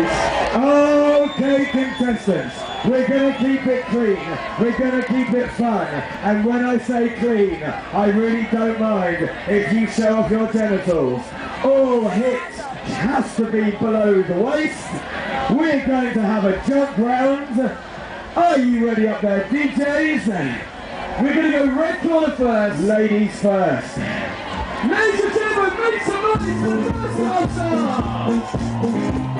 Okay, contestants, we're going to keep it clean. We're going to keep it fun. And when I say clean, I really don't mind if you show off your genitals. All hits has to be below the waist. We're going to have a jump round. Are you ready up there, DJs? We're going to go red corner first, ladies first. Ladies and gentlemen, make some noise for the first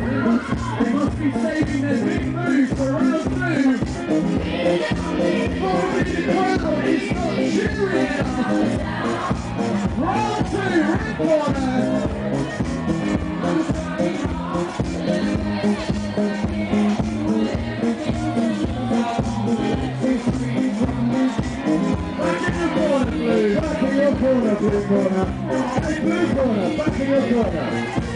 They must be saving their big move for crowd is not cheering. Round two. Back in your corner, blue corner. Hey, blue corner, back in your corner.